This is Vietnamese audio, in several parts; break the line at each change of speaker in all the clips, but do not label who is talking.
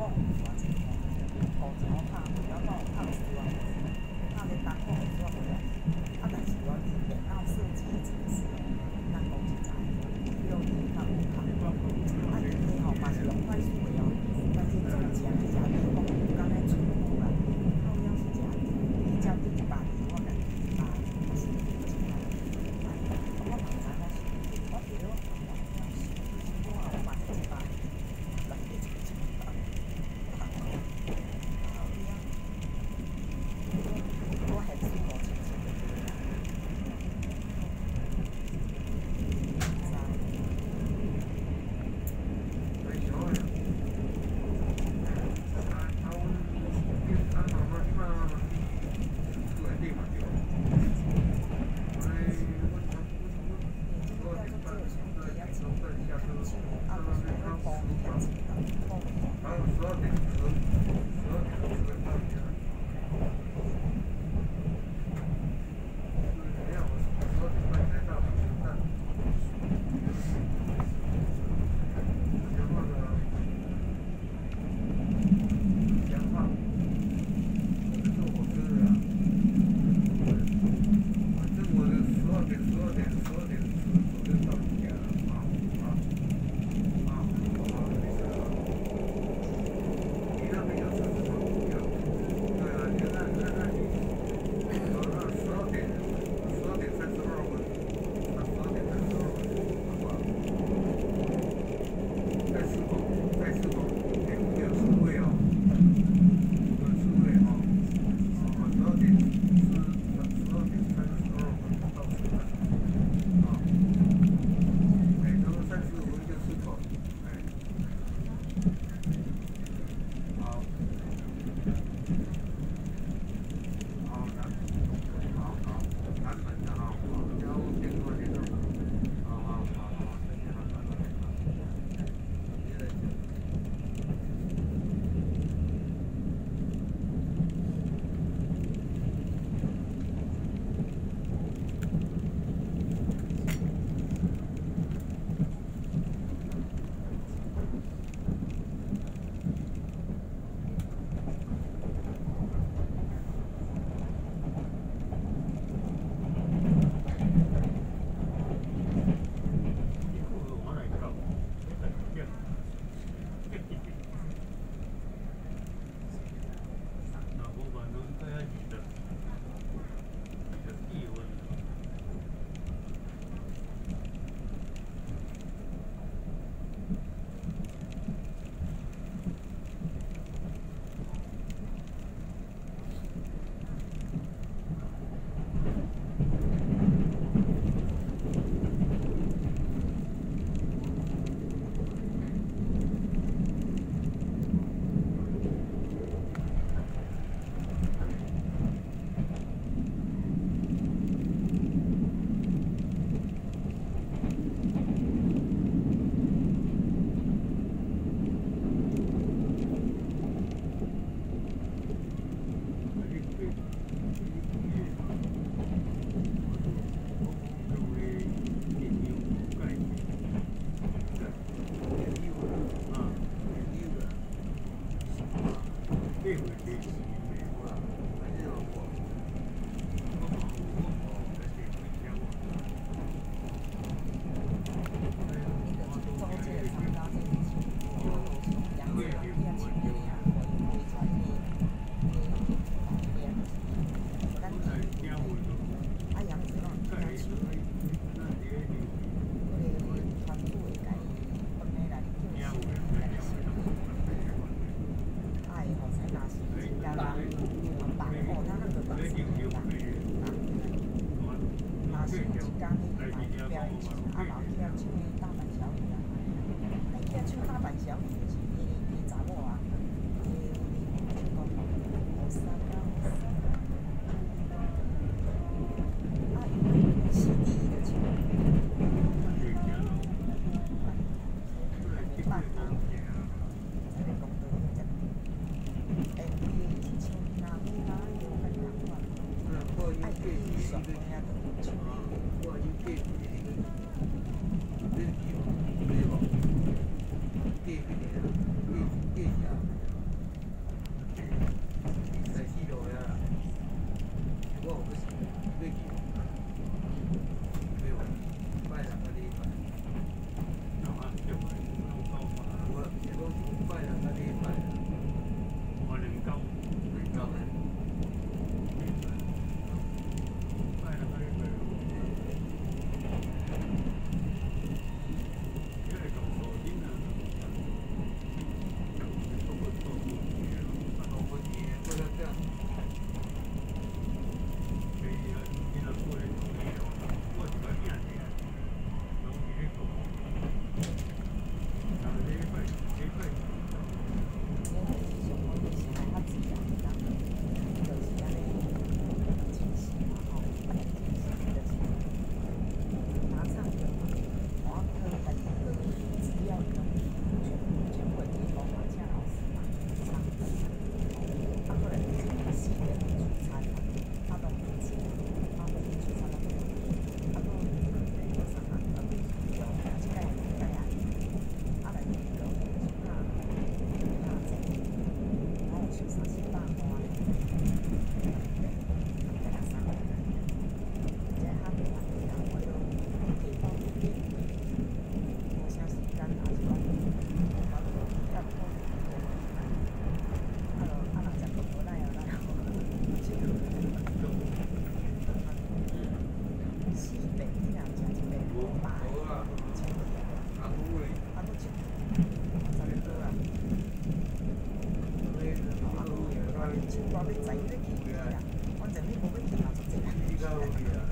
我唔大只看，通常看了解到，我另外一部，看个单看。All right.
Yeah. 轉過啲仔都見嘅啦，
我陣啲冇乜點諗住
啦。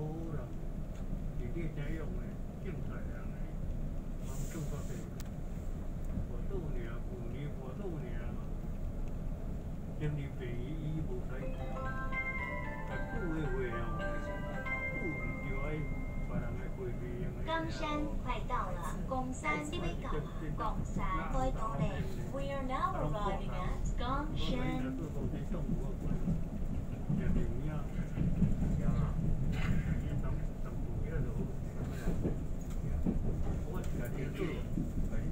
好好啦，而啲仔用嘅經常呢，往中國地，我都你啊，唔理我都你啊，人哋俾醫保睇，但都會會啊，都唔叫喺。Cam Shan
快到了，Gong San đi với cậu, Gong San tôi tô đề. We are now arriving at Gong Shan.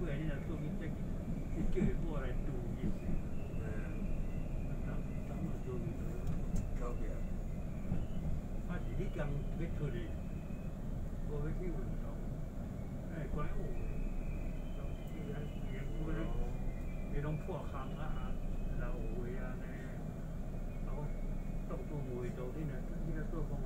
我以前在做编辑，一九八二来读的，
呃，
当当过编我被欺负的，哎，怪我，我们学校要弄破窗啊，啊，流啊，那，他，他流口水到那，他那窗户。